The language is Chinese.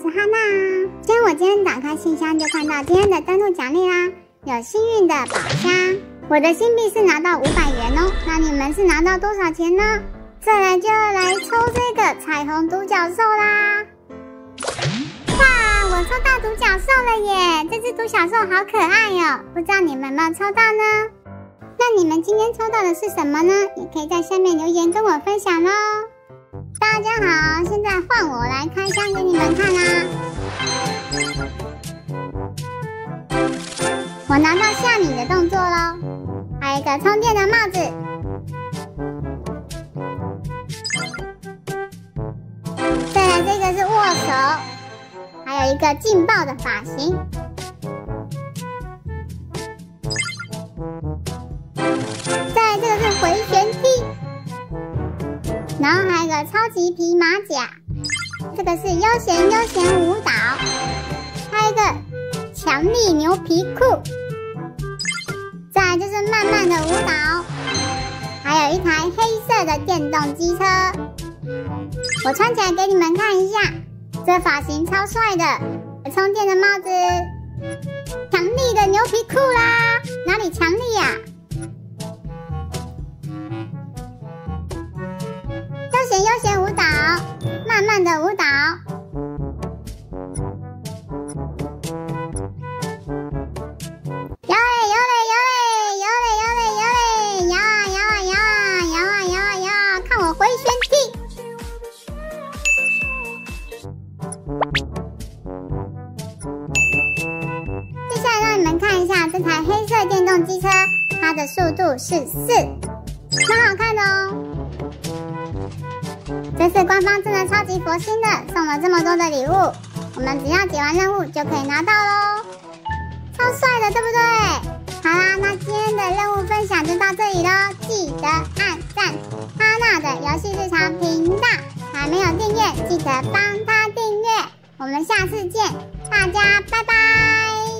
是哈娜。今天我今天打开信箱就看到今天的登录奖励啦，有幸运的宝箱。我的新币是拿到五百元哦，那你们是拿到多少钱呢？再来就来抽这个彩虹独角兽啦！哇，我抽到独角兽了耶！这只独角兽好可爱哟，不知道你们有没有抽到呢？那你们今天抽到的是什么呢？也可以在下面留言跟我分享哦。大家好，现在换我来开箱给你们看我拿到下米的动作喽，还有一个充电的帽子。再来这个是握手，还有一个劲爆的发型。再来这个是回旋踢然后还有个超级皮马甲，这个是悠闲悠闲舞牛皮裤，再就是慢慢的舞蹈，还有一台黑色的电动机车，我穿起来给你们看一下，这发型超帅的，充电的帽子，强力的牛皮裤啦，哪里强力呀？悠闲舞蹈，慢慢的舞这台黑色电动机车，它的速度是四，蛮好看的哦。这次官方真的超级佛心的，送了这么多的礼物，我们只要解完任务就可以拿到喽，超帅的，对不对？好啦，那今天的任务分享就到这里喽，记得按赞哈娜的游戏日常频道，还没有订阅记得帮他订阅，我们下次见，大家拜拜。